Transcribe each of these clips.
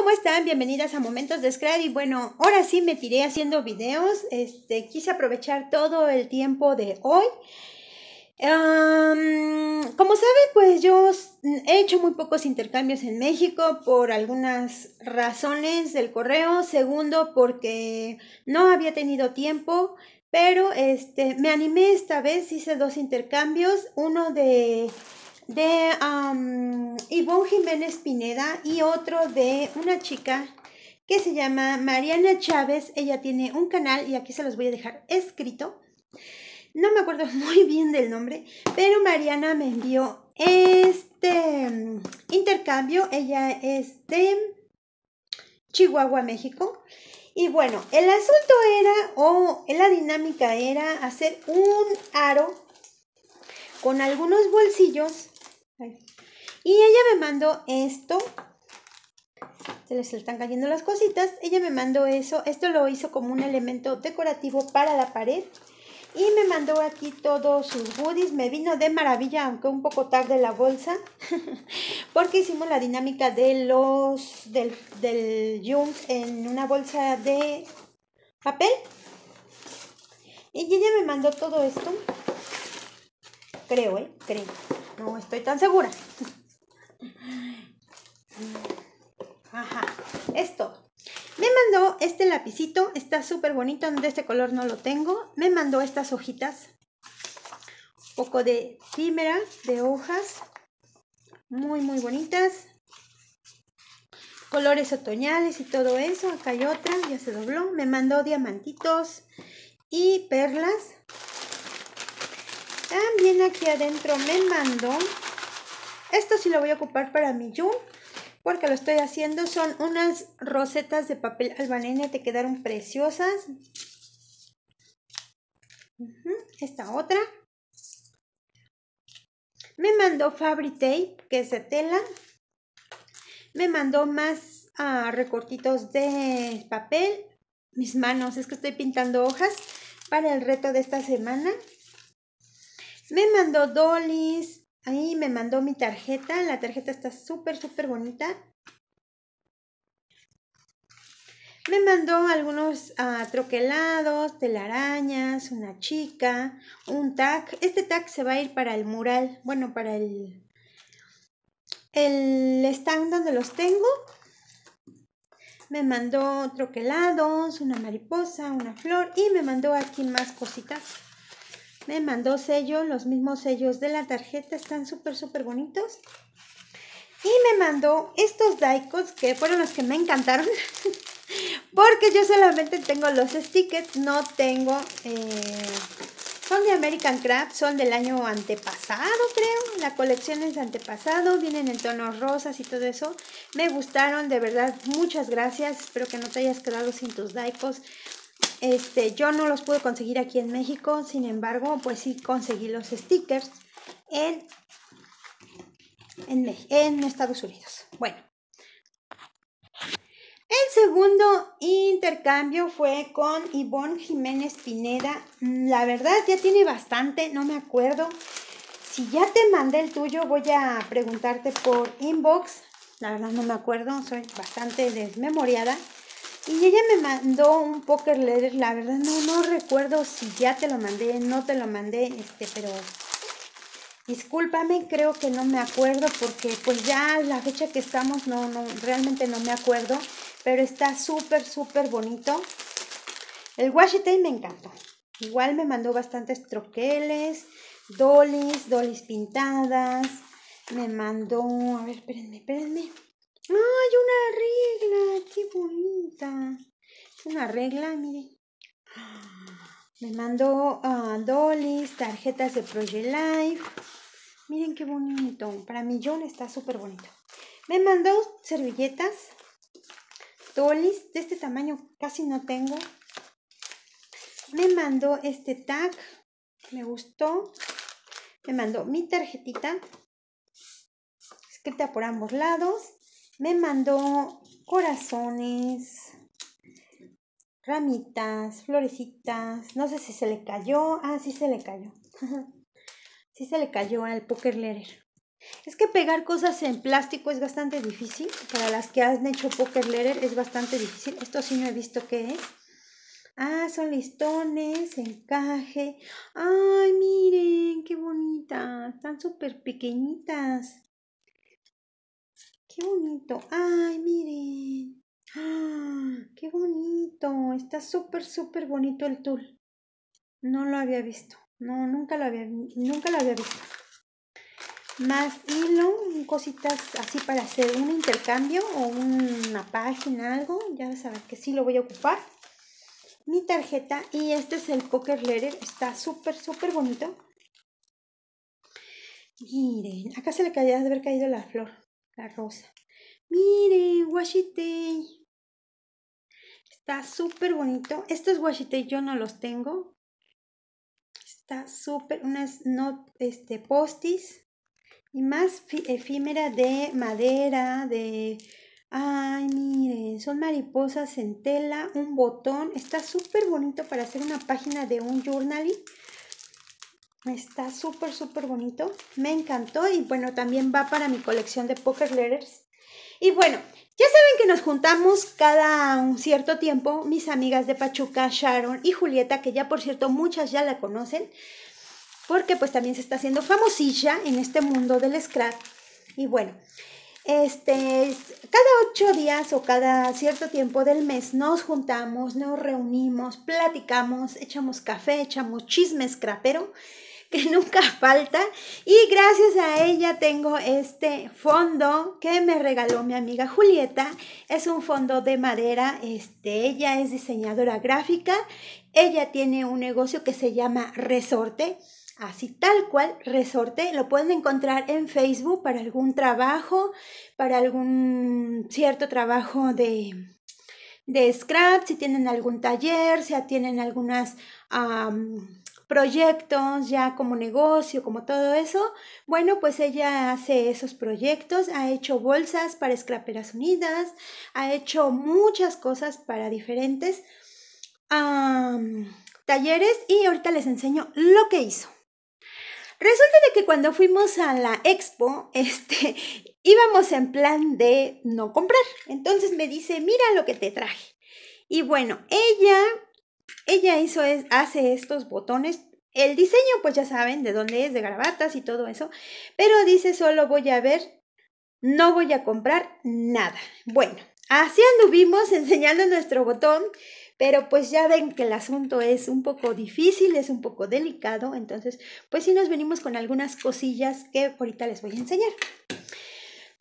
¿cómo están? Bienvenidas a Momentos de Scrap y bueno, ahora sí me tiré haciendo videos, este, quise aprovechar todo el tiempo de hoy. como saben, pues yo he hecho muy pocos intercambios en México por algunas razones del correo. Segundo, porque no había tenido tiempo, pero este, me animé esta vez, hice dos intercambios, uno de de um, Ivonne Jiménez Pineda y otro de una chica que se llama Mariana Chávez. Ella tiene un canal y aquí se los voy a dejar escrito. No me acuerdo muy bien del nombre, pero Mariana me envió este mm, intercambio. Ella es de Chihuahua, México. Y bueno, el asunto era, o la dinámica era hacer un aro con algunos bolsillos y ella me mandó esto. Se les están cayendo las cositas. Ella me mandó eso. Esto lo hizo como un elemento decorativo para la pared. Y me mandó aquí todos sus goodies. Me vino de maravilla, aunque un poco tarde la bolsa. porque hicimos la dinámica de los del, del en una bolsa de papel. Y ella me mandó todo esto. Creo, ¿eh? Creo. No estoy tan segura. Ajá, esto. Me mandó este lapicito, está súper bonito, de este color no lo tengo. Me mandó estas hojitas, un poco de fímera, de hojas, muy muy bonitas. Colores otoñales y todo eso. Acá hay otra, ya se dobló. Me mandó diamantitos y perlas. También aquí adentro me mandó, esto sí lo voy a ocupar para mi yum, porque lo estoy haciendo, son unas rosetas de papel albanene, te quedaron preciosas. Esta otra. Me mandó Fabri Tape, que es de tela. Me mandó más ah, recortitos de papel. Mis manos, es que estoy pintando hojas para el reto de esta semana. Me mandó Dolis. Ahí me mandó mi tarjeta. La tarjeta está súper, súper bonita. Me mandó algunos uh, troquelados, telarañas, una chica, un tag. Este tag se va a ir para el mural, bueno, para el, el stand donde los tengo. Me mandó troquelados, una mariposa, una flor y me mandó aquí más cositas. Me mandó sellos, los mismos sellos de la tarjeta, están súper, súper bonitos. Y me mandó estos daikos que fueron los que me encantaron. porque yo solamente tengo los stickers, no tengo... Eh, son de American Craft, son del año antepasado, creo. La colección es antepasado, vienen en tonos rosas y todo eso. Me gustaron, de verdad, muchas gracias. Espero que no te hayas quedado sin tus daikos. Este, yo no los pude conseguir aquí en México, sin embargo, pues sí conseguí los stickers en, en, en Estados Unidos. Bueno, el segundo intercambio fue con Ivonne Jiménez Pineda. La verdad ya tiene bastante, no me acuerdo. Si ya te mandé el tuyo, voy a preguntarte por inbox. La verdad no me acuerdo, soy bastante desmemoriada. Y ella me mandó un poker letter, la verdad no, no recuerdo si ya te lo mandé, no te lo mandé, este, pero discúlpame, creo que no me acuerdo porque pues ya la fecha que estamos no, no, realmente no me acuerdo, pero está súper, súper bonito. El washi tape me encantó. Igual me mandó bastantes troqueles, dolis, dolis pintadas. Me mandó, a ver, espérenme, espérenme. ¡Ay, una regla! ¡Qué bonita! Una regla, miren. Me mandó uh, dolis, tarjetas de Project Life. Miren qué bonito. Para mi John está súper bonito. Me mandó servilletas. Dolis. De este tamaño casi no tengo. Me mandó este tag. Me gustó. Me mandó mi tarjetita. Escrita por ambos lados. Me mandó corazones, ramitas, florecitas. No sé si se le cayó. Ah, sí se le cayó. sí se le cayó al poker letter. Es que pegar cosas en plástico es bastante difícil. Para las que han hecho poker letter es bastante difícil. Esto sí no he visto qué es. Ah, son listones, encaje. Ay, miren, qué bonitas. Están súper pequeñitas. Qué bonito. Ay, miren. ¡Ah! ¡Qué bonito! Está súper, súper bonito el tul. No lo había visto. No, nunca lo había, nunca lo había visto. Más hilo, cositas así para hacer un intercambio o una página, algo. Ya ver que sí lo voy a ocupar. Mi tarjeta y este es el Poker Letter. Está súper, súper bonito. Miren, acá se le caía de haber caído la flor, la rosa. Miren, washi Está súper bonito. Estos washi yo no los tengo. Está súper, unas no, este, postis y más efímera de madera, de... Ay, miren, son mariposas en tela, un botón. Está súper bonito para hacer una página de un journaling. Está súper, súper bonito. Me encantó y bueno, también va para mi colección de poker letters. Y bueno, ya saben que nos juntamos cada un cierto tiempo, mis amigas de Pachuca, Sharon y Julieta, que ya por cierto muchas ya la conocen, porque pues también se está haciendo famosilla en este mundo del scrap. Y bueno, este, cada ocho días o cada cierto tiempo del mes nos juntamos, nos reunimos, platicamos, echamos café, echamos chisme scrapero que nunca falta. Y gracias a ella tengo este fondo que me regaló mi amiga Julieta. Es un fondo de madera. Este, ella es diseñadora gráfica. Ella tiene un negocio que se llama Resorte. Así tal cual, resorte, lo pueden encontrar en Facebook para algún trabajo, para algún cierto trabajo de, de scrap, si tienen algún taller, si tienen algunas proyectos ya como negocio, como todo eso, bueno, pues ella hace esos proyectos, ha hecho bolsas para Scraperas Unidas, ha hecho muchas cosas para diferentes talleres y ahorita les enseño lo que hizo. Resulta de que cuando fuimos a la expo, este, íbamos en plan de no comprar. Entonces me dice, mira lo que te traje. Y bueno, ella ella hizo es, hace estos botones. El diseño, pues ya saben de dónde es, de gravatas y todo eso. Pero dice, solo voy a ver, no voy a comprar nada. Bueno, así anduvimos enseñando nuestro botón. Pero pues ya ven que el asunto es un poco difícil, es un poco delicado. Entonces, pues sí nos venimos con algunas cosillas que ahorita les voy a enseñar.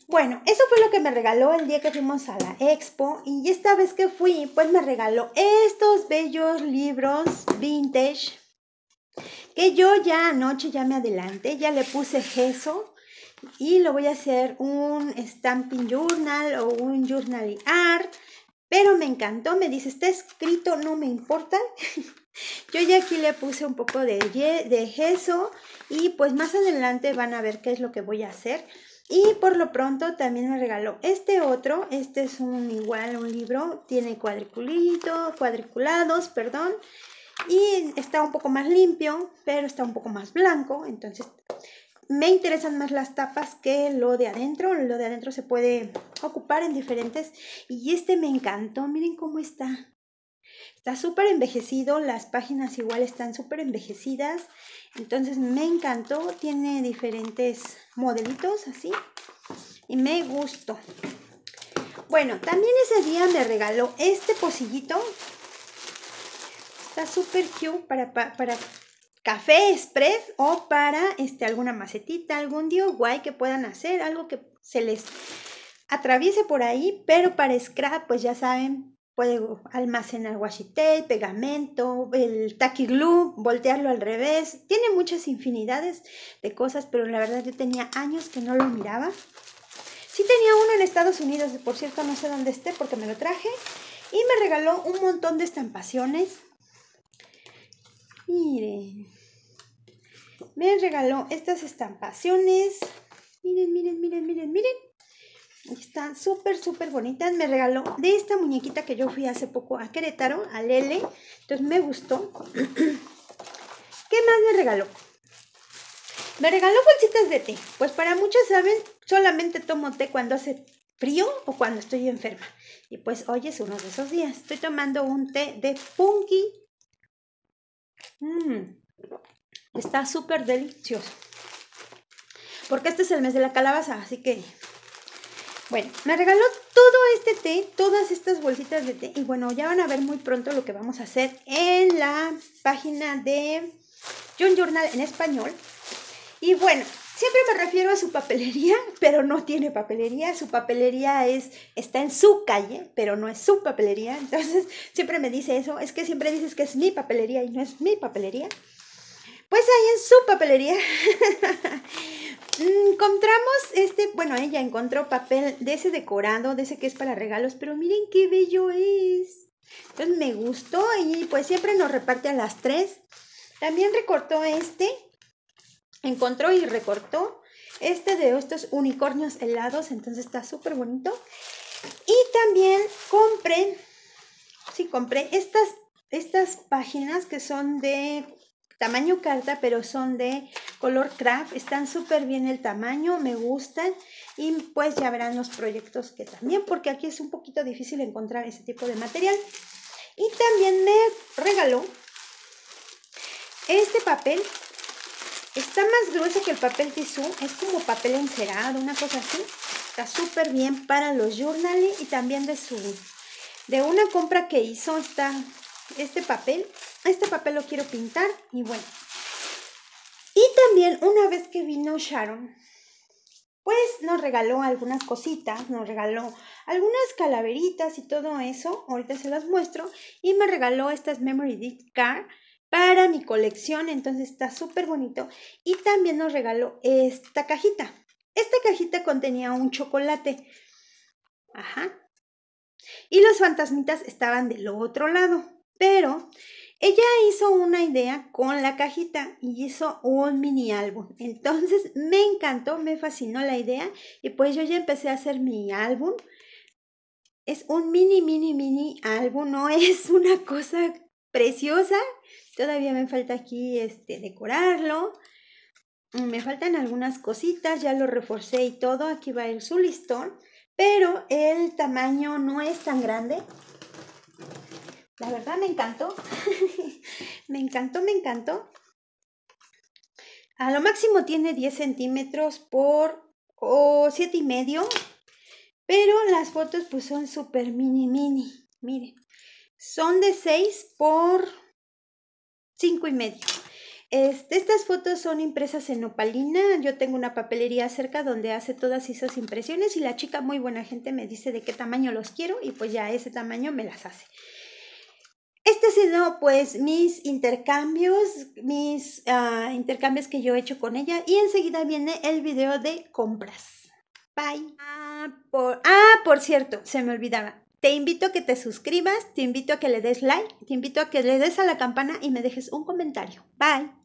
Bueno, eso fue lo que me regaló el día que fuimos a la expo y esta vez que fui, pues me regaló estos bellos libros vintage que yo ya anoche ya me adelanté, ya le puse gesso y lo voy a hacer un stamping journal o un journal art, pero me encantó, me dice, está escrito, no me importa. yo ya aquí le puse un poco de, de gesso y pues más adelante van a ver qué es lo que voy a hacer. Y por lo pronto también me regaló este otro, este es un igual, un libro, tiene cuadriculito, cuadriculados, perdón, y está un poco más limpio, pero está un poco más blanco, entonces me interesan más las tapas que lo de adentro, lo de adentro se puede ocupar en diferentes, y este me encantó, miren cómo está, Está súper envejecido, las páginas igual están súper envejecidas. Entonces me encantó, tiene diferentes modelitos así. Y me gustó. Bueno, también ese día me regaló este pocillito. Está súper cute para, para, café express o para este, alguna macetita, algún guay que puedan hacer, algo que se les atraviese por ahí, pero para scrap, pues ya saben, puede almacenar washi tape, pegamento, el tacky glue, voltearlo al revés. Tiene muchas infinidades de cosas, pero la verdad yo tenía años que no lo miraba. Sí tenía uno en Estados Unidos, por cierto no sé dónde esté porque me lo traje. Y me regaló un montón de estampaciones. Miren. Me regaló estas estampaciones. Miren, miren, miren, miren, miren. Están súper, súper bonitas. Me regaló de esta muñequita que yo fui hace poco a Querétaro, a Lele. Entonces me gustó. ¿Qué más me regaló? Me regaló bolsitas de té. Pues para muchos saben, solamente tomo té cuando hace frío o cuando estoy enferma. Y pues hoy es uno de esos días. Estoy tomando un té de punky. Mmm, está súper delicioso. Porque este es el mes de la calabaza, así que... Bueno, me regaló todo este té, todas estas bolsitas de té. Y bueno, ya van a ver muy pronto lo que vamos a hacer en la página de John Journal en español. Y bueno, siempre me refiero a su papelería, pero no tiene papelería. Su papelería es, está en su calle, pero no es su papelería. Entonces, siempre me dice eso. Es que siempre dices que es mi papelería y no es mi papelería. Pues ahí en su papelería encontramos este, bueno, ella encontró papel de ese decorado, de ese que es para regalos, pero miren qué bello es. Entonces me gustó y pues siempre nos reparte a las tres. También recortó este, encontró y recortó este de estos unicornios helados, entonces está súper bonito. Y también compré, sí, compré estas, estas páginas que son de tamaño carta, pero son de color craft. Están súper bien el tamaño, me gustan. Y pues ya verán los proyectos que también, porque aquí es un poquito difícil encontrar ese tipo de material. Y también me regaló este papel Está más grueso que el papel tisú, es como papel encerado, una cosa así. Está súper bien para los journals y también de su de una compra que hizo está este papel. Este papel lo quiero pintar y bueno. Y también una vez que vino Sharon, pues nos regaló algunas cositas, nos regaló algunas calaveritas y todo eso. Ahorita se las muestro. Y me regaló estas Memory Dick Card para mi colección, entonces está súper bonito. Y también nos regaló esta cajita. Esta cajita contenía un chocolate. Ajá. Y los fantasmitas estaban del otro lado. Pero ella hizo una idea con la cajita y hizo un mini álbum. Entonces me encantó, me fascinó la idea. Y pues yo ya empecé a hacer mi álbum. Es un mini, mini, mini álbum. No es una cosa preciosa. Todavía me falta aquí este, decorarlo. Me faltan algunas cositas, ya lo reforcé y todo. Aquí va a su listón. Pero el tamaño no es tan grande. La verdad me encantó. me encantó, me encantó. A lo máximo tiene 10 centímetros por o siete y medio. Pero las fotos pues son súper mini mini. Miren. Son de 6 por 5 y medio. Este, estas fotos son impresas en opalina. Yo tengo una papelería cerca donde hace todas esas impresiones y la chica muy buena gente me dice de qué tamaño los quiero y pues ya ese tamaño me las hace. Este ha sido pues mis intercambios, mis uh, intercambios que yo he hecho con ella y enseguida viene el video de compras. Bye. Ah, ah, por cierto, se me olvidaba. Te invito a que te suscribas, te invito a que le des like, te invito a que le des a la campana y me dejes un comentario. Bye.